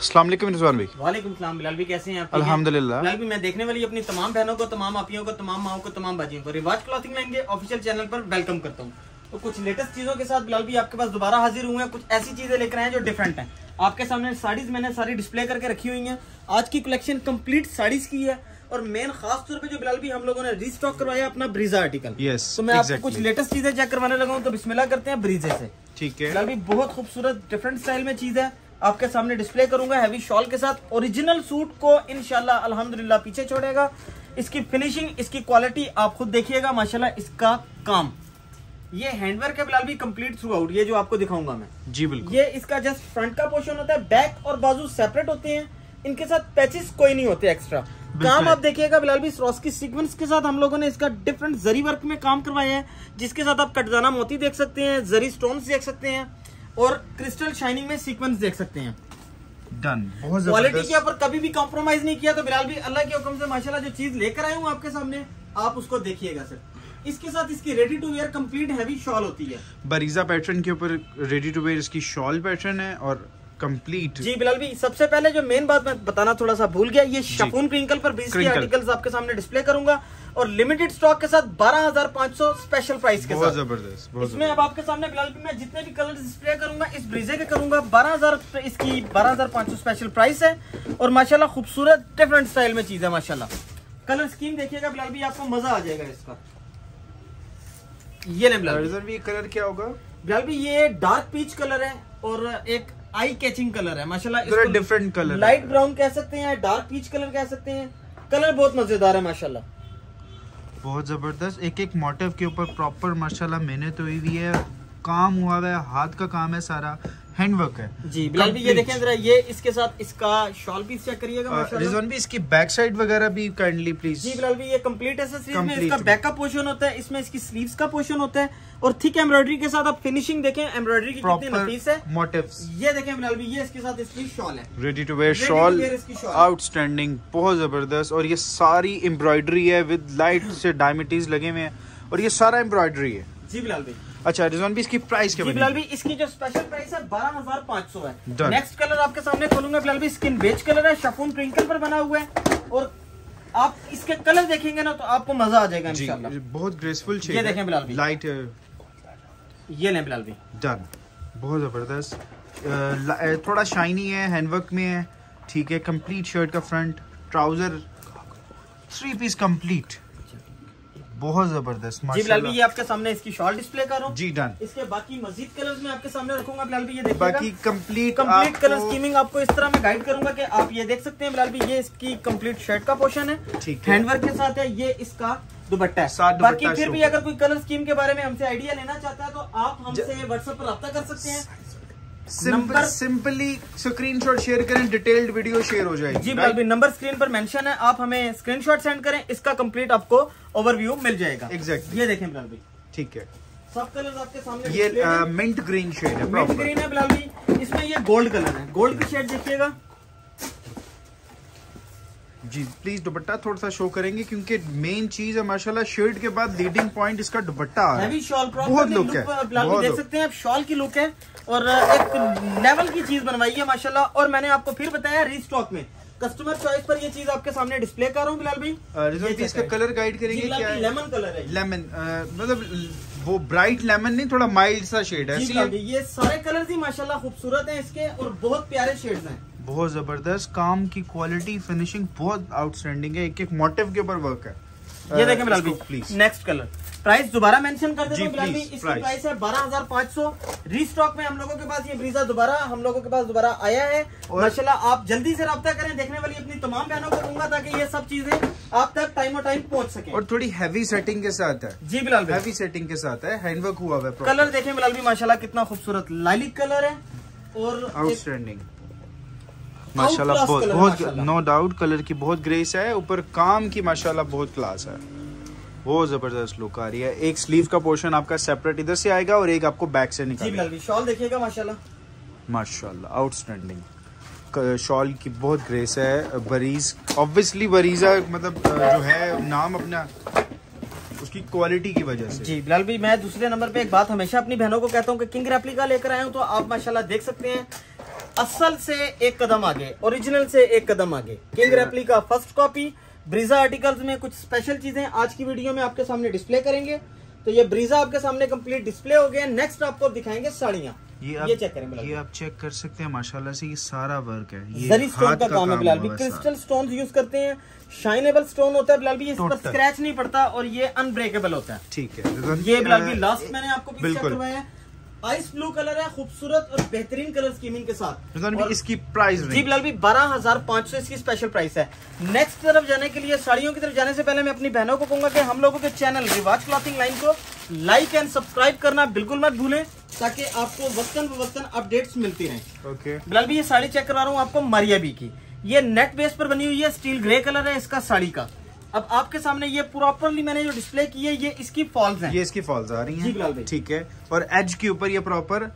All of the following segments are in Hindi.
अस्सलाम रिजवान भाई। वालेकुम सलाम बिलाल भी कैसे हैं आप? अल्हम्दुलिल्लाह। बिलाल भी मैं देखने वाली अपनी तमाम बहनों को तमाम आपियों को तमाम माओ को तमाम बाजियों को। रिवाज क्लॉथिंग लेंगे ऑफिशियल चैनल पर वेलकम करता हूँ। तो कुछ लेटेस्ट चीज़ों के साथ बिलाल भी आपके पास दोबारा हाजिर हुए हैं कुछ ऐसी चीज़ें लेकर आए हैं जो डिफरेंट हैं। आपके सामने साड़ीज मैंने सारी डिस्प्ले करके रखी हुई हैं। आज की कलेक्शन कंप्लीट साड़ीज की है और मेन खास तौर पे जो बिलाल भी हम लोगों ने रीस्टॉक करवाया अपना ब्रीजा आर्टिकल Yes, तो मैं exactly. आपको कुछ लेटेस्ट चीज़ें चेक करवाने लगा हूँ तो बिस्मिल्लाह करते हैं ब्रीजे से। ठीक है। फ़िलहाल भी बहुत खूबसूरत डिफरेंट स्टाइल में चीज़ है। आपके सामने डिस्प्ले करूँगा हैवी शॉल के साथ। ओरिजिनल सूट को इनशाला अल्हम्दुलिल्लाह पीछे छोड़ेगा। इसकी फिनिशिंग इसकी क्वालिटी आप खुद देखिएगा माशाल्लाह इसका काम। ये हैंडवर्क है फ़िलहाल भी कंप्लीट थ्रू आउट ये जो आपको दिखाऊँगा मैं। जी बिल्कुल। ये इसका जस्ट फ्रंट का पोर्शन होता है बैक और बाजू सेपरेट होते हैं। इनके साथ पैचेस कोई नहीं होते एक्स्ट्रा काम आप देखिएगा बिलाल भी स्रॉस की सीक्वेंस के साथ हम लोगों ने इसका डिफरेंट जरी वर्क में काम करवाया है जिसके साथ आप कटदाना मोती देख सकते हैं जरी स्टोन्स देख सकते हैं। और क्रिस्टल शाइनिंग में सीक्वेंस देख सकते हैं। डन बहुत क्वालिटी के ऊपर कभी भी कॉम्प्रोमाइज नहीं किया तो बिलाल भी अल्लाह के हुक्म से माशाल्लाह जो चीज़ लेकर आए हूँ आपके सामने आप उसको देखिएगा सर। इसके साथ इसकी ready to wear complete heavy shawl होती है। बरीजा पैटर्न के ऊपर रेडी टू वेयर इसकी शॉल पैटर्न है और कंप्लीट जी बिलाल भी सबसे पहले जो मेन बात मैं बताना थोड़ा सा भूल गया ये शफून क्रिंकल पर बीस के आर्टिकल्स आपके सामने डिस्प्ले करूँगा और लिमिटेड स्टॉक के साथ 12,500 स्पेशल प्राइस के बहुत साथ। ज़बरदस्त इसमें अब आपके सामने बिलाल भी मैं जितने भी कलर डिस्प्ले करूँगा इस ब्रीजे के करूँगा 12,000 इसकी 12,500 स्पेशल प्राइस है और माशाल्लाह खूबसूरत डिफरेंट स्टाइल में चीज़ है माशाल्लाह। कलर स्कीम देखिएगा बिलाल भी आपको मज़ा आ जाएगा इसका। ये ले बिलाल भी। कलर क्या होगा? बिलाल भी ये डार्क पीच कलर है और एक आई कैचिंग कलर है माशाल्लाह डिफरेंट है। लाइट ब्राउन कह सकते हैं डार्क पीच कलर कह सकते हैं। कलर बहुत मज़ेदार है माशाला बहुत ज़बरदस्त। एक एक मोटिव के ऊपर प्रॉपर माशाल्लाह मेहनत हुई हुई है। काम हुआ हुआ है हाथ का काम है सारा। हैंडवर्क है। जी बिलाल भी ये देखें जरा ये इसके साथ इसका शॉल पीस चेक करिएगा माशाल्लाह। रिजवान भी इसकी बैक साइड वगैरह भी काइंडली प्लीज़ जी बिलाल भी ये कंप्लीट एसेसरीज में। इसका में। बैकअप पोर्शन होता है इसमें इसकी स्लीव्स का पोर्शन होता है। और थिक एम्ब्रॉयडरी के साथ आप फिनिशिंग देखें एम्ब्रॉयडरी की कितनी नफीस है। मोटिव्स ये देखें बिलाल भी ये इसके साथ इसकी शॉल है। Ready to wear shawl. Outstanding बहुत ज़बरदस्त। और ये सारी एम्ब्रॉयडरी है विद लाइट से डायमिटीज लगे हुए हैं। और ये सारा एम्ब्रॉयडरी है। जी बिलाल भाई अच्छा रिजवान भी इसकी प्राइस क्या बिलाल भी इसकी जो स्पेशल प्राइस है बारह हज़ार पाँच सौ है। नेक्स्ट कलर आपके सामने खोलूँगा। बिलाल भी स्किन बेज कलर है? शफून प्रिंकल पर बना हुआ है। और आप इसके कलर देखेंगे ना तो आपको मज़ा आ जाएगा जी बहुत ग्रेसफुल ये देखें बिलाल भी। लाइट ये लें बिलाल भी डन बहुत ज़बरदस्त। ला- अ, थोड़ा शाइनी है हैंडवर्क में है। ठीक है कंप्लीट शर्ट का front trouser three piece complete बहुत ज़बरदस्त जी बिलाल भी ये आपके सामने इसकी शॉल डिस्प्ले करो? जी डन। इसके बाकी मजीद कलर्स में आपके सामने रखूँगा बिलाल भी ये बाकी कंप्लीट कंप्लीट कलर स्कीमिंग आपको इस तरह मैं गाइड करूँगा कि आप ये देख सकते हैं बिलाल भी ये इसकी कंप्लीट शर्ट का पोर्शन है। ठीक हैंडवर्क के साथ है ये इसका दुपट्टा है। बाकी फिर भी अगर कोई कलर स्कीम के बारे में हमसे आइडिया लेना चाहता है तो आप हमसे व्हाट्सएप पर रब्ता कर सकते हैं। Simple number- simply screenshot share करें डिटेल्ड वीडियो शेयर हो जाएगी जी बिल्कुल नंबर स्क्रीन पर मेंशन है आप हमें स्क्रीनशॉट सेंड करें इसका कंप्लीट आपको ओवरव्यू मिल जाएगा। Exact Exactly. ये देखें बिलाल भाई। ठीक है। सब कलर आपके सामने ये मिंट ग्रीन शेड है मिंट ग्रीन है बिलाल भाई। इसमें ये गोल्ड कलर है। गोल्ड की शेड देखिएगा। जी प्लीज़ दुपट्टा थोड़ा सा शो करेंगे क्योंकि मेन चीज़ है माशाल्लाह शर्ट के बाद लीडिंग पॉइंट इसका दुपट्टा आ रहा है। शॉल बहुत look है, बहुत देख। सकते हैं आप शॉल की लुक है और एक लेवल की चीज़ बनवाई है माशाल्लाह और मैंने आपको फिर बताया रीस्टॉक में। कस्टमर चॉइस पर ये चीज़ आपके सामने डिस्प्ले कर रहा हूँ बिलाल भाई। इसका कलर गाइड करेंगे क्या है? लेमन कलर है लेमन मतलब वो ब्राइट लेमन नहीं थोड़ा माइल्ड सा शेड है ये सारे कलर ही माशाल्लाह खूबसूरत हैं इसके और बहुत प्यारे शेड्स हैं। बहुत ज़बरदस्त। काम की क्वालिटी फिनिशिंग बहुत आउटस्टैंडिंग है। एक एक मोटिव के ऊपर वर्क है। ये देखें बिलाल भाई। प्लीज़ नेक्स्ट कलर प्राइस दोबारा मेंशन कर देता बिलाल इसकी प्राइस है बारह हज़ार पाँच सौ। रीस्टॉक में हम लोगों के पास ये ब्रीजा दोबारा हम लोगों के पास दोबारा आया है। माशाल्लाह आप जल्दी से रब्ता करें देखने वाली अपनी तमाम बहनों को दूँगा ताकि ये सब चीज़ें आप तक टाइम और टाइम पहुँच सके। और थोड़ी हैवी सेटिंग के साथ है। जी बिलाल हैवी सेटिंग के साथ है। हैंडवर्क हुआ हुआ है कलर देखें बिलाल भी माशाल्लाह कितना खूबसूरत। लाइलिक कलर है और आउटस्टैंडिंग माशाल्लाह बहुत बहुत नो डाउट कलर की बहुत ग्रेस है ऊपर काम की माशाल्लाह बहुत क्लास है। बहुत ज़बरदस्त लुक आ रही है। एक स्लीव का पोर्शन आपका सेपरेट इधर से आएगा और एक आपको बैक से भाई शॉल देखिएगा माशाल्लाह। माशाल्लाह आउटस्टैंडिंग शॉल की बहुत ग्रेस है बरीज ऑब्वियसली बरीजा मतलब जो है नाम अपना उसकी क्वालिटी की वजह से। जी बिलाल भाई मैं दूसरे नंबर पे एक बात हमेशा अपनी बहनों को कहता हूँ कि किंग रेप्लिका लेकर आया हूँ तो आप माशाल्लाह देख सकते हैं। असल से एक कदम आगे ओरिजिनल से एक कदम आगे। King replica first copy Bareeze articles में कुछ स्पेशल चीज़ें आज की वीडियो में आपके सामने डिस्प्ले करेंगे। तो ये ब्रीजा आपके सामने कंप्लीट डिस्प्ले हो गया नेक्स्ट आपको दिखाएँगे साड़ियाँ। ये आप ये चेक करें ये आप चेक कर सकते हैं माशाल्लाह से ये सारा वर्क है। ये जरी स्टोन हाथ का काम है बिलाल। भी क्रिस्टल स्टोन यूज़ करते हैं। शाइनेबल स्टोन होता है बिलाल भी इस पर स्क्रैच नहीं पड़ता और ये अनब्रेकेबल होता है। ठीक है। ये बिलाल भी लास्ट मैंने आपको बिल्कुल। आइस ब्लू कलर है खूबसूरत और बेहतरीन कलर स्कीमिंग के साथ। और- भी इसकी प्राइस जी बिलाल भी बारह हज़ार पाँच सौ इसकी स्पेशल प्राइस है। नेक्स्ट तरफ़ जाने के लिए साड़ियों की तरफ़ जाने से पहले मैं अपनी बहनों को कहूँगा कि हम लोगों के चैनल रिवाज क्लॉथिंग लाइन को लाइक एंड सब्सक्राइब करना बिल्कुल मत भूलें ताकि आपको वक्तन वक्तन अपडेट्स मिलती रहें। ओके बिलाल भी ये साड़ी चेक करवा रहा हूँ आपको मारिया बी की। ये नेट बेस पर बनी हुई है स्टील ग्रे कलर है इसका साड़ी का। अब आपके सामने ये प्रॉपरली मैंने जो डिस्प्ले की है ये इसकी फॉल्स हैं। ये इसकी फॉल्स आ रही हैं। ठीक है। और एज के ऊपर ये प्रॉपर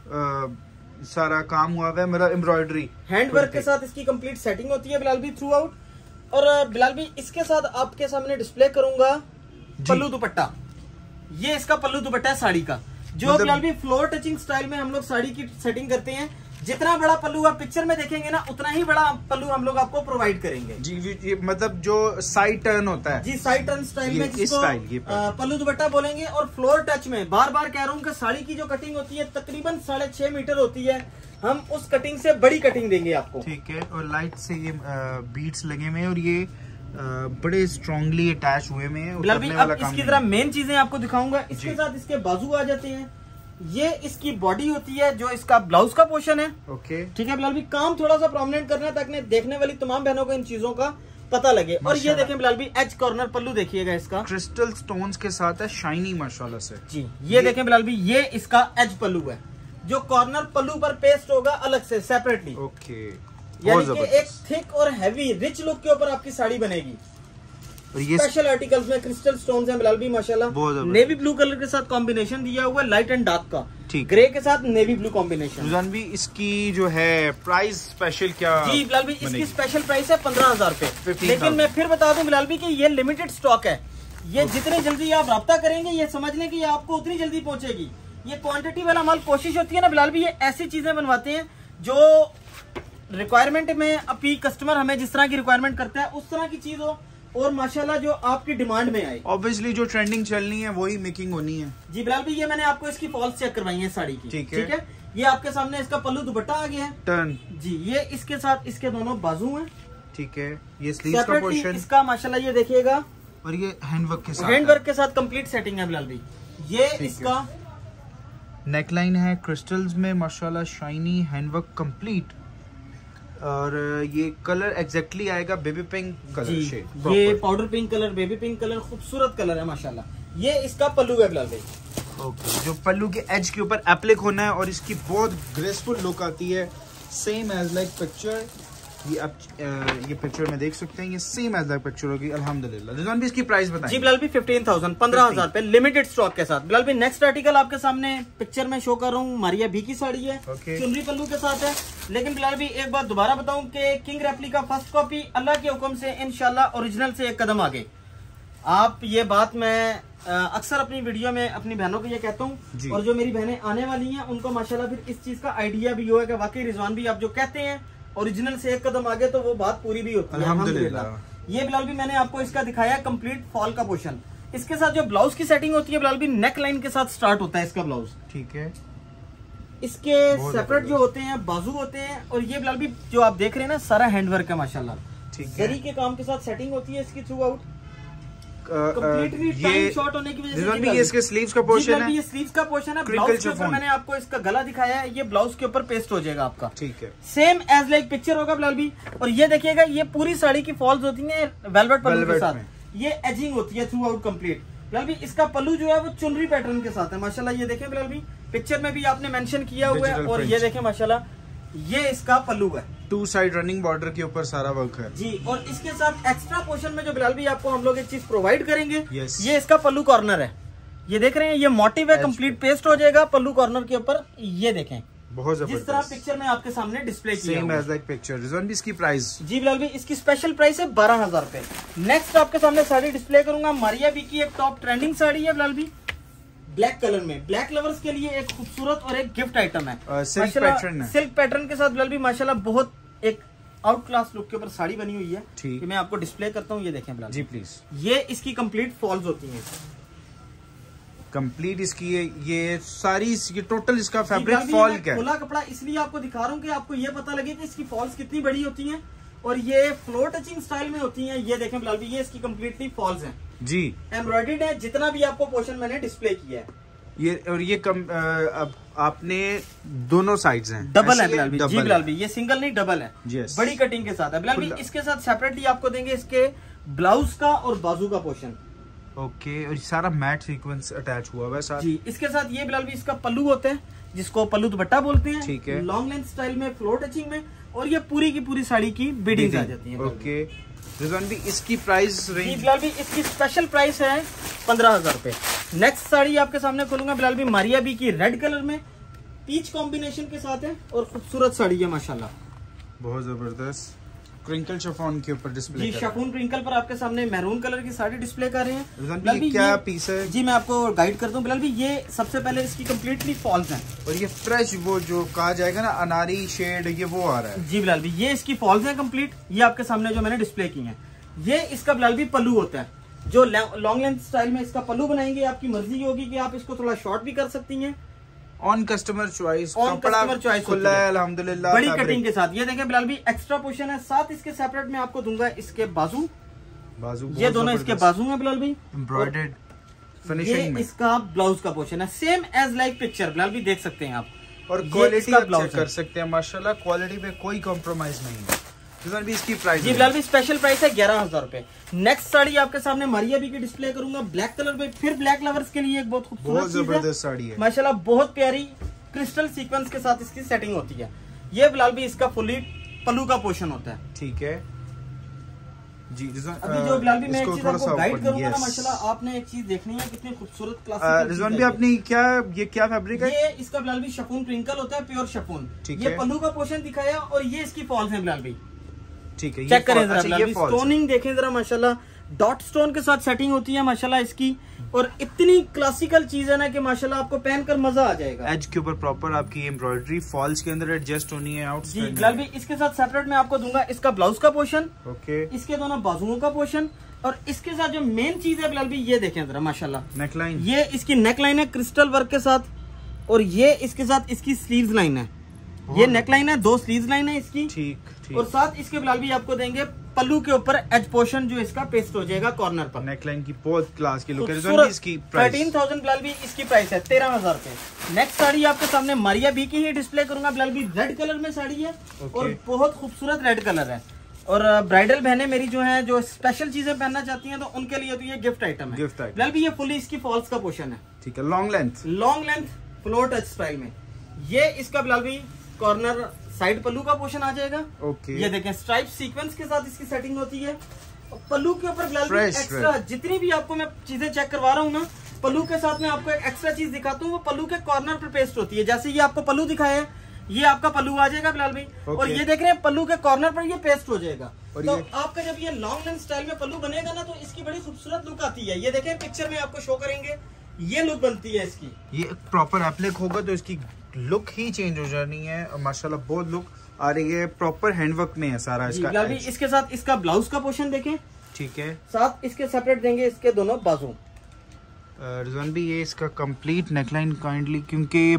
सारा काम हुआ हुआ है मेरा एम्ब्रॉयडरी हैंड वर्क के साथ इसकी कंप्लीट सेटिंग होती है बिलाल भी थ्रू आउट और बिलाल भी इसके साथ आपके सामने डिस्प्ले करूँगा पल्लू दुपट्टा। ये इसका पल्लू दुपट्टा है साड़ी का। जो मतलब- बिलाल भी फ्लोर टचिंग स्टाइल में हम लोग साड़ी की सेटिंग करते हैं जितना बड़ा पल्लू आप पिक्चर में देखेंगे ना उतना ही बड़ा पल्लू हम लोग आपको प्रोवाइड करेंगे। जी जी मतलब जो साइड टर्न होता है। जी साइड टर्न स्टाइल में इस जिसको पल्लू दुपट्टा बोलेंगे और फ्लोर टच में। बार बार कह रहा हूँ कि साड़ी की जो कटिंग होती है तकरीबन साढ़े छह मीटर होती है। हम उस कटिंग से बड़ी कटिंग देंगे आपको। ठीक है और लाइट से ये बीट्स लगे हुए हैं और ये अ, बड़े स्ट्रांगली अटैच हुए हुए हैं। इसकी तरह मेन चीज़ें आपको दिखाऊँगा। इसके साथ इसके बाजू आ जाते हैं। ये इसकी बॉडी होती है जो इसका ब्लाउज का पोर्शन है। ओके ठीक है बिलाल भी काम थोड़ा सा प्रोमिनेंट करना है ताकि देखने वाली तमाम बहनों को इन चीज़ों का पता लगे। और ये देखें बिलाल भी एच कॉर्नर पल्लू देखिएगा इसका। क्रिस्टल स्टोन्स के साथ है शाइनी माशाल्लाह से। जी ये, ये- देखें बिलाल भी ये इसका एच पल्लू है। जो कॉर्नर पल्लू पर पेस्ट होगा अलग से सेपरेटली ओके यानी कि एक थिक और हैवी रिच लुक के ऊपर आपकी साड़ी बनेगी। और ये स्पेशल आर्टिकल्स में क्रिस्टल स्टोन्स हैं बिलाल भी माशाल्लाह। नेवी ब्लू कलर के साथ कॉम्बिनेशन दिया हुआ है लाइट एंड डार्क का। ठीक। ग्रे के साथ नेवी ब्लू कॉम्बिनेशन रुझान भी इसकी जो है प्राइस स्पेशल क्या जी बिलाल भी इसकी स्पेशल प्राइस है पंद्रह हज़ार रूपए लेकिन मैं फिर बता दूँ बिलाल भी कि ये लिमिटेड स्टॉक है। ये जितनी जल्दी आप रब्ता करेंगे ये समझ लें कि ये आपको उतनी जल्दी पहुंचेगी। ये क्वांटिटी वाला माल कोशिश होती है ना बिलाल भी ये ऐसी चीज़ें बनवाते हैं जो रिक्वायरमेंट में अभी कस्टमर हमें जिस तरह की रिक्वायरमेंट करता है उस तरह की चीज़ हो। और माशाल्लाह जो आपकी डिमांड में आए ऑब्वियसली जो ट्रेंडिंग चलनी है वही मेकिंग होनी है। जी बिलाल भी ये मैंने आपको इसकी फॉल्स चेक करवाई है साड़ी की। ठीक है। ठीक है? ये आपके सामने इसका पल्लू दुपट्टा आ गया है। टर्न जी ये इसके साथ इसके दोनों बाजू है। ठीक है। ये स्लीव का पोर्शन इसका माशाल्लाह ये देखिएगा। और ये हैंडवर्क के साथ हैंड वर्क के साथ कंप्लीट सेटिंग है बिलाल भाई। ये इसका नेकलाइन है क्रिस्टल्स में माशाल्लाह शाइनी हैंडवर्क कंप्लीट और ये कलर एग्जैक्टली आएगा बेबी पिंक कलर जी शेड ये powder pink colour baby pink colour खूबसूरत कलर है माशाल्लाह। ये इसका पल्लू है बिलाल भाई। ओके जो पल्लू के एज के ऊपर एप्लिक होना है और इसकी बहुत ग्रेसफुल लुक आती है सेम एज लाइक पिक्चर ये आप ये पिक्चर में देख सकते हैं ये सेम एज पिक्चर होगी अल्हम्दुलिल्लाह रिजवान भी इसकी प्राइस बताएँ जी बिलाल भी फिफ्टीन थाउज़ेंड पंद्रह हज़ार पे लिमिटेड स्टॉक के साथ। बिलाल भी नेक्स्ट आर्टिकल आपके सामने पिक्चर में शो कर रहा हूँ। मारिया भी की साड़ी है. चुनरी पल्लू के साथ है। लेकिन बिलाल भी एक बार दोबारा बताऊँ कि किंग रेप्लिका फ़र्स्ट कॉपी अल्लाह के हुक्म से इनशाला ओरिजिनल से एक कदम आगे। आप ये बात मैं अक्सर अपनी वीडियो में अपनी बहनों को ये कहता हूँ और जो मेरी बहनें आने वाली हैं उनको माशाल्लाह फिर इस चीज़ का आइडिया भी हुआ कि वाकई रिजवान भी आप जो कहते हैं ओरिजिनल से एक कदम आगे तो वो बात पूरी भी होती है। ये बिलाल भी मैंने आपको इसका दिखाया कंप्लीट फॉल का पोर्शन इसके साथ जो ब्लाउज की सेटिंग होती है बिलाल भी नेक लाइन के साथ स्टार्ट होता है इसका ब्लाउज ठीक है। इसके सेपरेट जो होते हैं बाजू होते हैं और ये बिलाल भी जो आप देख रहे हैं ना सारा हैंडवर्क है माशाल्लाह। ठीक है। के काम के साथ सेटिंग होती है इसकी थ्रू आउट ये शॉर्ट होने की वजह से रिजवान भी ये इसके स्लीव्स का पोर्शन भी ये स्लीव्स का पोर्शन है ब्लाउज के ऊपर मैंने आपको इसका गला दिखाया है ये ब्लाउज के ऊपर पेस्ट हो जाएगा आपका। ठीक है। सेम एज लाइक पिक्चर होगा बिलाल भी। और ये देखिएगा ये पूरी साड़ी की फॉल्स होती है वेलवेट पल्लू के साथ। ये एजिंग होती है थ्रू आउट कंप्लीट बिलाल भी इसका पल्लू जो है वो चुनरी पैटर्न के साथ है माशाल्लाह ये देखें बिलाल भी। पिक्चर में भी आपने मेंशन किया हुआ है और ये। देखें माशाल्लाह ये इसका पल्लू है। टू साइड रनिंग बॉर्डर के ऊपर सारा वर्क है। जी और इसके साथ एक्स्ट्रा पोर्शन में जो बिलाल भी आपको हम लोग एक चीज़ प्रोवाइड करेंगे Yes. ये इसका पल्लू कॉर्नर है। ये देख रहे हैं ये मोटिव है कंप्लीट पेस्ट हो जाएगा पल्लू कॉर्नर के ऊपर ये देखें। बहुत जिस तरह पिक्चर में आपके सामने डिस्प्ले किया है। पिक्चर इसकी प्राइस जी बिलाल भी इसकी स्पेशल प्राइस है बारह हज़ार रूपए। नेक्स्ट आपके सामने साड़ी डिस्प्ले करूँगा। मारिया बी की एक टॉप ट्रेंडिंग साड़ी है बिलाल भी ब्लैक कलर में। ब्लैक लवर्स के लिए एक खूबसूरत और एक गिफ्ट आइटम है। सिल्क पैटर्न के साथ बिलाल भी माशाल्लाह बहुत एक आउट क्लास लुक के ऊपर साड़ी बनी हुई है। ठीक। कि मैं आपको डिस्प्ले करता हूँ ये देखें बिलाल जी प्लीज़ ये इसकी कंप्लीट फॉल्स होती है। कंप्लीट इसकी ये, ये सारी इसकी टोटल इसका फैब्रिक फॉल क्या है? खुला कपड़ा इसलिए आपको दिखा रहा हूँ कि आपको ये पता लगे कि इसकी फॉल्स कितनी बड़ी होती हैं। और ये फ्लोर टचिंग स्टाइल में होती हैं ये देखें बिलाल भी ये इसकी कंप्लीटली फॉल्स हैं। जी। एम्ब्रॉयडेड है जितना भी आपको पोर्शन मैंने डिस्प्ले किया है। ये और ये कम अब आपने दोनों साइड्स हैं। डबल है बिलाल भी। जी बिलाल भी ये सिंगल नहीं डबल है। Yes. बड़ी कटिंग के साथ है। बिलाल भी इसके साथ सेपरेटली आपको देंगे इसके ब्लाउज का और बाजू का पोर्शन ओके और सारा मैट सीक्वेंस अटैच हुआ हुआ है साथ। जी इसके साथ ये बिलाल भी इसका पल्लू होता है जिसको पल्लू दुपट्टा बोलते हैं। ठीक है। लॉन्ग लेंथ स्टाइल में फ्लोर टचिंग में और ये पूरी की पूरी साड़ी की बीडिंग आ जाती है। ओके। रिजवान भी इसकी प्राइस रही रेंज बिलाल भी इसकी स्पेशल प्राइस है पंद्रह हज़ार रूपए। नेक्स्ट साड़ी आपके सामने खोलूँगा बिलाल भी मारिया भी की रेड कलर में। पीच कॉम्बिनेशन के साथ है और खूबसूरत साड़ी है माशाल्लाह। बहुत ज़बरदस्त। क्रिंकल शिफॉन के ऊपर डिस्प्ले जी शपून क्रिंकल पर आपके सामने मैरून कलर की साड़ी डिस्प्ले कर रहे हैं। बिलाल भी भी क्या पीस है? जी मैं आपको गाइड करता हूँ। बिलाल भी ये सबसे पहले इसकी कम्प्लीटली फॉल्स है। और ये फ्रेश वो जो कहा जाएगा ना अनारी शेड ये वो आ रहा है। जी बिलाल भी ये इसकी फॉल्स है कंप्लीट ये आपके सामने जो मैंने डिस्प्ले की है। ये इसका बिलाल भी पल्लू होता है। जो लॉन्ग लेंथ स्टाइल में इसका पल्लू बनाएँगे आपकी मर्ज़ी होगी कि आप इसको थोड़ा शॉर्ट भी कर सकती हैं। On customer choice On customer choice खुला है। अल्हम्दुलिल्लाह बड़ी कटिंग के साथ। ये देखें बिलाल भी एक्स्ट्रा पोर्शन है। साथ इसके सेपरेट में आपको दूँगा इसके बाजू। बाजू ये दोनों इसके बाजू है बिलाल भी। एम्ब्रॉयडेड फिनिशिंग में। इसका ब्लाउज का पोर्शन है। Same as like picture Bilal भी देख सकते हैं आप। और क्वालिटी आप चेक कर सकते हैं माशाल्लाह क्वालिटी पे कोई कॉम्प्रोमाइज नहीं है। भी इसकी प्राइस जी बिलाल भी स्पेशल प्राइस है ग्यारह हज़ार रूपए। नेक्स्ट साड़ी आपके सामने मारिया बी की डिस्प्ले करूँगा ब्लैक कलर में फिर ब्लैक लवर्स के लिए एक बहुत खूबसूरत ज़बरदस्त साड़ी है। माशाल्लाह बहुत प्यारी क्रिस्टल सीक्वेंस के साथ इसकी सेटिंग होती है। ये बिलाल भी इसका फुली पल्लू का पोर्शन होता है। ठीक है। जी अभी जो बिलाल भी मैं एक चीज़ आपको गाइड करूँगा ना माशाल्लाह आपने एक चीज़ देखनी है कितनी खूबसूरत क्लासिक रिजवान भी आपने क्या ये क्या फैब्रिक है? ये इसका बिलाल भी प्रिंकल होता है प्योर ठीक ये। पल्लू का पोर्शन दिखाया और ये इसकी फॉल्स है बिलाल भी। ठीक है ये चेक करें जरा अच्छा। स्टोनिंग देखें जरा माशाल्लाह। डॉट स्टोन के साथ सेटिंग होती है माशाल्लाह इसकी। और इतनी क्लासिकल चीज़ है ना कि माशाल्लाह आपको पहनकर मज़ा आ जाएगा। एज के ऊपर प्रॉपर आपकी एम्ब्रॉयडरी फॉल्स के अंदर एडजस्ट होनी है आउट जी भी इसके साथ सेपरेट में आपको दूँगा इसका ब्लाउज का पोर्शन ओके इसके दोनों बाजुओं का पोर्शन और इसके साथ जो मेन चीज़ है बिलाल भी ये देखें जरा माशाल्लाह। नेकलाइन ये इसकी नेक लाइन है क्रिस्टल वर्क के साथ और ये इसके साथ इसकी स्लीव्स लाइन है। ये नेक लाइन है दो स्लीव्स लाइन है इसकी। ठीक. और साथ इसके बिलाल भी आपको देंगे पल्लू के ऊपर एज पोर्शन जो इसका पेस्ट हो जाएगा कॉर्नर पर। नेकलाइन की बहुत क्लास की लुक है इसकी थर्टीन थाउज़ेंड बिलाल भी इसकी प्राइस है तेरह हज़ार रूपए नेक्स्ट साड़ी आपके सामने मारिया बी की ही डिस्प्ले करूँगा बिलाल भी रेड कलर में साड़ी है और बहुत खूबसूरत रेड कलर है। और ब्राइडल बहनें मेरी जो हैं जो स्पेशल चीज़ें पहनना चाहती हैं तो उनके लिए तो ये गिफ्ट आइटम है। Item. बिलाल भी ये फुली इसकी फॉल्स का पोर्शन है। ठीक है long length long length floor touch style में। ये इसका बिलाल भी कॉर्नर साइड पल्लू का पोर्शन आ जाएगा। ओके ये देखें स्ट्राइप सीक्वेंस के साथ इसकी सेटिंग होती है। पल्लू के ऊपर एक्स्ट्रा जितनी भी आपको मैं चीज़ें चेक करवा रहा हूँ ना पल्लू के साथ मैं आपको एक एक्स्ट्रा चीज़ दिखाता हूँ वो पल्लू के कॉर्नर पर पेस्ट होती है। जैसे ये आपको पल्लू दिखाया है ये आपका पल्लू आ जाएगा बिलाल भाई Okay. और ये देख रहे हैं पल्लू के कॉर्नर पर ये पेस्ट हो जाएगा। तो आपका जब ये लॉन्ग लेंथ स्टाइल में पल्लू बनेगा ना तो इसकी बड़ी खूबसूरत लुक आती है। ये देखें पिक्चर में आपको शो करेंगे। ये लुक बनती है इसकी। ये प्रॉपर एप्लिक होगा तो इसकी लुक ही चेंज हो जानी है। और माशाल्लाह बहुत लुक आ रही है। प्रॉपर हैंडवर्क में है सारा इसका। इसके साथ इसका ब्लाउज का पोर्शन देखें। ठीक है। साथ इसके सेपरेट देंगे इसके दोनों बाजू। रिजवान भी ये इसका कंप्लीट नेकलाइन काइंडली क्योंकि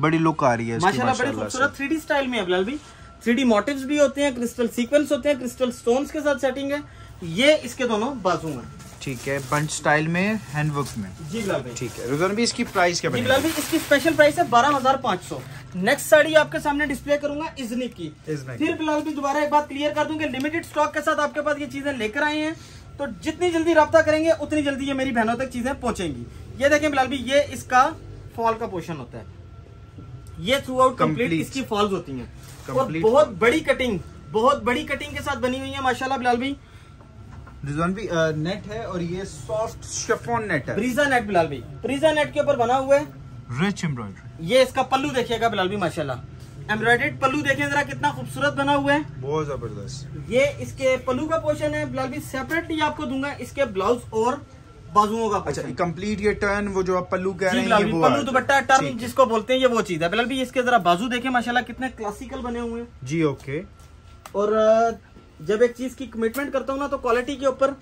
बड़ी लुक आ रही है माशाल्लाह बड़ी खूबसूरत थ्री स्टाइल में है बिलाल भी। थ्री मोटिव्स भी होते हैं क्रिस्टल सीक्वेंस होते हैं क्रिस्टल स्टोन्स के साथ सेटिंग है। ये इसके दोनों बाजू हैं ठीक है बंच स्टाइल में हैंडवर्क में। जी बिलाल भाई। ठीक है रिजवान भी इसकी प्राइस क्या बिलाल भाई इसकी स्पेशल प्राइस है बारह हज़ार पाँच सौ। नेक्स्ट साड़ी आपके सामने डिस्प्ले करूँगा इजनिक की। इजनिक। फिर बिलाल भी दोबारा एक बात क्लियर कर दूँ लिमिटेड स्टॉक के साथ आपके पास ये चीज़ें लेकर आए हैं। तो जितनी जल्दी रब्ता करेंगे उतनी जल्दी ये मेरी बहनों तक चीज़ें पहुंचेंगी। ये देखें बिलाल भी ये इसका फॉल का पोर्शन होता है। ये थ्रू आउट कंप्लीट इसकी फॉल्स होती हैं। और बहुत बड़ी कटिंग बहुत बड़ी कटिंग के साथ बनी हुई है माशाल्लाह बिलाल भाई रिजवान भी नेट है और ये सॉफ्ट शिफॉन नेट है। ब्रीजा नेट बिलाल भाई। ब्रीजा नेट के ऊपर बना हुआ है। रिच एम्ब्रॉयडरी ये इसका पल्लू देखिएगा बिलाल भी माशाल्लाह। एम्ब्रॉयडेड पल्लू देखें जरा कितना खूबसूरत बना हुआ है। बहुत ज़बरदस्त। ये इसके पल्लू का पोर्शन है बिलाल भी सेपरेटली आपको दूँगा इसके ब्लाउज और बाजुओं का अच्छा। कंप्लीट ये टर्न वो जो आप पल्लू कह रहे हैं पल्लू। दुपट्टा है। जिसको बोलते हैं ये वो चीज़ है। बिलाल भी इसके जरा बाजू देखे माशाल्लाह कितने क्लासिकल बने हुए हैं। जी ओके और जब एक चीज़ की कमिटमेंट करता हूँ ना तो क्वालिटी के ऊपर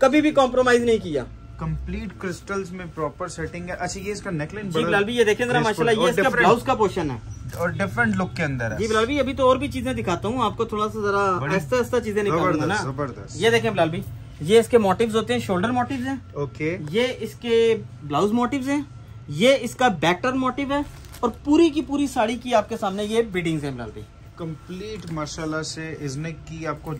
कभी भी कॉम्प्रोमाइज नहीं किया। कंप्लीट क्रिस्टल्स में प्रॉपर सेटिंग है। अच्छा ये इसका नेकलाइन जी बिलाल भी ये देखें जरा माशाल्लाह ये इसका ब्लाउज का पोर्शन है। और डिफरेंट लुक के अंदर है। जी बिलाल भी अभी तो और भी चीज़ें दिखाता हूँ आपको थोड़ा सा जरा बड़ी- ऐसा ऐसा चीज़ें निकालूँगा ना। ज़बरदस्त। ये देखें बिलाल भी ये इसके मोटिव्स होते हैं शोल्डर मोटिव्स हैं। ओके। ये इसके ब्लाउज मोटिव्स हैं ये इसका बैक टर्न मोटिव है और पूरी की पूरी साड़ी की आपके सामने ये बीडिंग्स हैं बिलाल भी। कंप्लीट माशाल्लाह से इजने की आपको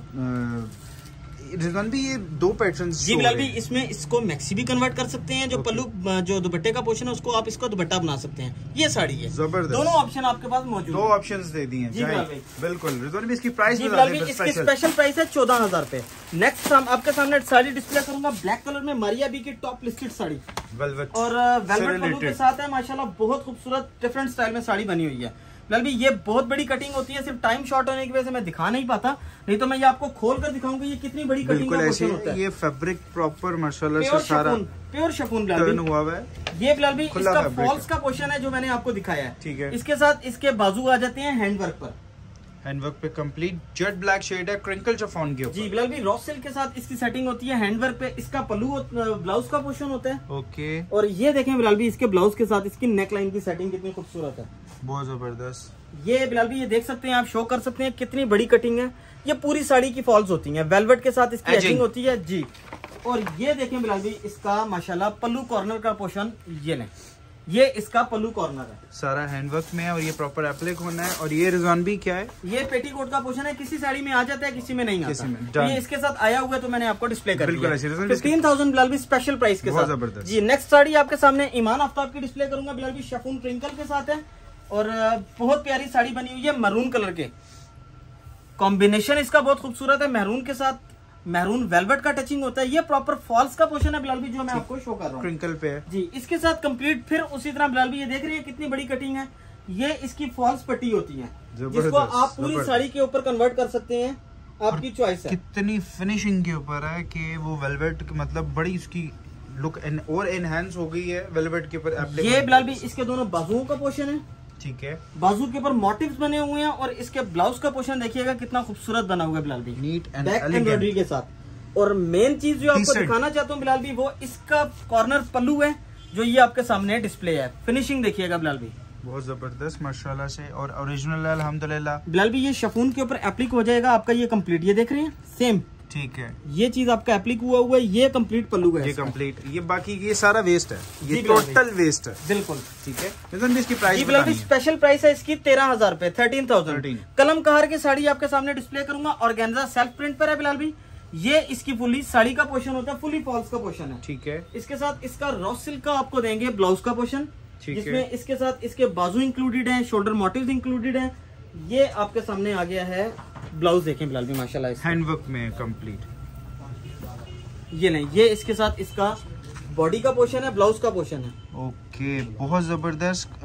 रिजवान भी ये दो पैटर्न्स जी बिलाल भी इसमें इसको मैक्सी भी कन्वर्ट कर सकते हैं जो okay. पल्लू जो दुपट्टे का पोर्शन है उसको आप इसको दुपट्टा बना सकते हैं। ये साड़ी है। ज़बरदस्त। दोनों ऑप्शन आपके पास मौजूद दो ऑप्शन दे दिए हैं। बिल्कुल रिजवान भी इसकी प्राइस इसकी स्पेशल प्राइस है चौदह हज़ार पे नेक्स्ट आपके सामने साड़ी डिस्प्ले करूँगा ब्लैक कलर में मारिया बी की टॉप लिस्टेड साड़ी। वेलवेट और वेलवेट के साथ है माशाल्लाह बहुत खूबसूरत डिफरेंट स्टाइल में साड़ी बनी हुई है। बिलाल भी ये बहुत बड़ी कटिंग होती है सिर्फ़ टाइम शॉर्ट होने की वजह से मैं दिखा नहीं पाता। नहीं तो मैं ये आपको खोल कर दिखाऊँगा ये कितनी बड़ी कटिंग होता है। ये फैब्रिक प्रॉपर प्योर से सारा प्योर भी हुआ है। ये बिलाल भी इसका फॉल्स का पोर्शन है जो मैंने आपको दिखाया है। ठीक है। इसके साथ इसके बाजू आ जाते हैं हैंडवर्क पर। हैंडवर्क पे कंप्लीट जेट ब्लैक शेड है क्रिंकल चफॉन के जी बिलाल भी रॉस सिल्क के साथ इसकी सेटिंग होती है हैंडवर्क पे। इसका पल्लू ब्लाउज का पोर्शन होता है। ओके और ये देखें बिलाल भी इसके ब्लाउज के साथ इसकी नेक लाइन की सेटिंग कितनी खूबसूरत है। बहुत ज़बरदस्त। ये बिलाल भी ये देख सकते हैं आप शो कर सकते हैं कितनी बड़ी कटिंग है। ये पूरी साड़ी की फॉल्स होती है। वेलवेट के साथ इसकी Edging। एजिंग होती है जी। और ये देखें बिलाल भी इसका माशाल्लाह पल्लू कॉर्नर का पोर्शन ये लें। ये इसका पल्लू कॉर्नर है। सारा हैंडवर्क में है और ये प्रॉपर एप्लिक होना है। और ये रिजवान भी क्या है? ये पेटीकोट का पोर्शन है। किसी साड़ी में आ जाता है किसी में नहीं किसी आता में, तो ये इसके साथ आया हुआ है तो मैंने आपको डिस्प्ले कर बिल्कुल फिफ्टीन थाउज़ेंड बिलाल भी स्पेशल प्राइस के साथ। ज़बरदस्त। जी नेक्स्ट साड़ी आपके सामने ईमान आफ्ताब की डिस्प्ले करूँगा। बिलाल भी शफून ट्रिंकल के साथ है। और बहुत प्यारी साड़ी बनी हुई है मरून कलर के। कॉम्बिनेशन इसका बहुत खूबसूरत है महरून के साथ महरून वेलवेट का टचिंग होता है। ये प्रॉपर फॉल्स का पोर्शन है बिलाल भी जो मैं आपको शो कर रहा हूँ। पे है। जी इसके साथ कंप्लीट फिर उसी तरह बिलाल भी ये देख रहे हैं कितनी बड़ी कटिंग है। ये इसकी फॉल्स पट्टी होती है जिसको आप पूरी साड़ी के ऊपर कन्वर्ट कर सकते हैं। आपकी चॉइस है। कितनी फिनिशिंग के ऊपर है कि वो वेलवेट मतलब बड़ी उसकी लुक और एनहेंस हो गई है वेलवेट के ऊपर ये बिलाल भी इसके दोनों बाजुओं का पोर्शन है। ठीक है। बाजू के ऊपर मोटिव्स बने हुए हैं और इसके ब्लाउज का पोर्शन देखिएगा कितना खूबसूरत बना हुआ है बिलाल भी नीट एंड एम्ब्रॉयडरी के साथ। और मेन चीज़ जो आपको दिखाना चाहता हूँ बिलाल भी वो इसका कॉर्नर पल्लू है जो ये आपके सामने डिस्प्ले है। फिनिशिंग देखिएगा बिलाल भी बहुत ज़बरदस्त माशाल्लाह से और ओरिजिनल अल्हम्दुलिल्लाह। बिलाल भी ये शफून के ऊपर एप्लिक हो जाएगा आपका ये कंप्लीट ये देख रहे हैं? सेम ठीक है। ये चीज़ आपका एप्लिक हुआ हुआ है ये कंप्लीट पल्लू है ये। कंप्लीट ये बाकी ये सारा वेस्ट है। ये। टोटल वेस्ट है। बिल्कुल। ठीक है? इसकी प्राइस स्पेशल प्राइस है। इसकी तेरह हज़ार पे थर्टीन थाउज़ेंड कलम कहार की साड़ी आपके सामने डिस्प्ले करूँगा और सेल्फ प्रिंट पर है बिलाल भी। ये इसकी फुली साड़ी का पोर्शन होता है फुली फॉल्स का पोर्शन है। ठीक है। इसके साथ इसका रॉस सिल्क का आपको देंगे ब्लाउज का पोर्शन जिसमें इसके साथ इसके बाजू इंक्लूडेड है शोल्डर मोटिव्स इंक्लूडेड है। ये आपके सामने आ गया है। ब्लाउज देखें बिलाल भी माशाल्लाह। हैंडवर्क में कंप्लीट। ये नहीं ये इसके साथ इसका बॉडी का पोर्शन है ब्लाउज का पोर्शन है। ओके बहुत ज़बरदस्त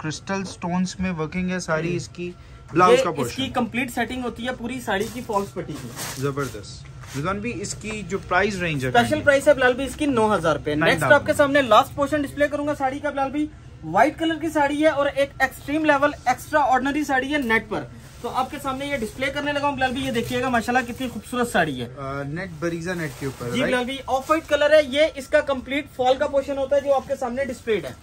क्रिस्टल स्टोन्स में वर्किंग है सारी इसकी। ब्लाउज का इसकी कंप्लीट सेटिंग होती है पूरी साड़ी की फॉल्स पट्टी की। ज़बरदस्त। रिजवान भी इसकी जो प्राइस रेंज है स्पेशल प्राइस है बिलाल भी इसकी नौ हज़ार 9,000 नेक्स्ट आपके सामने लास्ट पोर्शन डिस्प्ले करूँगा साड़ी का बिलाल भी व्हाइट कलर की साड़ी है और एक extreme level extraordinary sari है नेट पर। तो आपके सामने ये डिस्प्ले करने लगा हूँ बिलाल भी ये देखिएगा माशाल्लाह कितनी खूबसूरत साड़ी है। नेट बरीजा नेट के ऊपर जी बिलाल भी ऑफ़ व्हाइट कलर है ये इसका कंप्लीट फॉल का पोर्शन होता है जो आपके सामने डिस्प्लेड है।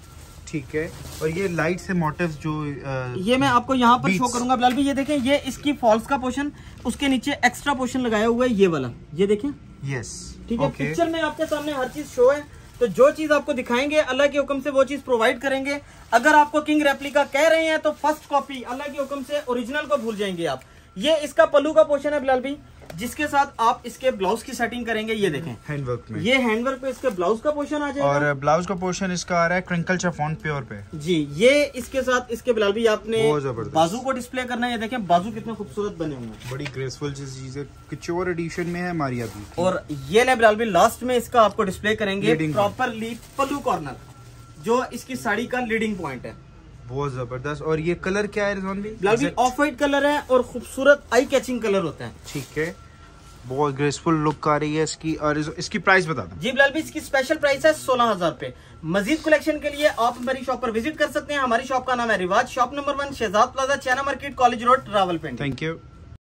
ठीक है और ये लाइट से मोटिव्स जो अ, ये मैं आपको यहाँ पर शो करूँगा बिलाल भी ये देखें ये इसकी फॉल्स का पोर्शन उसके नीचे एक्स्ट्रा पोर्शन लगाया हुआ है ये वाला ये देखें। यस ठीक है पिक्चर में आपके सामने हर चीज़ शो है तो जो चीज़ आपको दिखाएँगे, अल्लाह के हुक्म से वो चीज़ प्रोवाइड करेंगे। अगर आपको किंग रेप्लिका कह रहे हैं तो फ़र्स्ट कॉपी अल्लाह के हुक्म से ओरिजिनल को भूल जाएँगे आप। ये इसका पल्लू का पोर्शन है बिलाल भी जिसके साथ आप इसके ब्लाउज की सेटिंग करेंगे ये देखें। हैंडवर्क में। ये हैंडवर्क पे इसके ब्लाउज का पोर्शन आ जाएगा? और ब्लाउज का पोर्शन इसका आ रहा है क्रिंकल चफॉन प्योर पे। जी ये इसके साथ इसके बिलाल भी आपने बाजू को डिस्प्ले करना है ये देखें बाजू कितने खूबसूरत बने हुए हैं। बड़ी ग्रेसफुल चीज़ है। किचोर एडिशन में है हमारी अभी। और ये ले बिलाल भी लास्ट में इसका आपको डिस्प्ले करेंगे प्रॉपरली पल्लू कॉर्नर जो इसकी साड़ी का लीडिंग पॉइंट है। बहुत ज़बरदस्त। और ये कलर क्या है ऑफ़ व्हाइट कलर है और खूबसूरत आई कैचिंग कलर होता है। ठीक है। बहुत ग्रेसफुल लुक आ रही है इसकी और इस, इसकी प्राइस बता दें। जी बिलाल भी इसकी स्पेशल प्राइस है सोलह हज़ार रूपए मजीद कलेक्शन के लिए आप हमारी शॉप पर विज़िट कर सकते हैं। हमारी शॉप का नाम है Riwaj shop number one Shehzad plaza China market college road Rawal thank you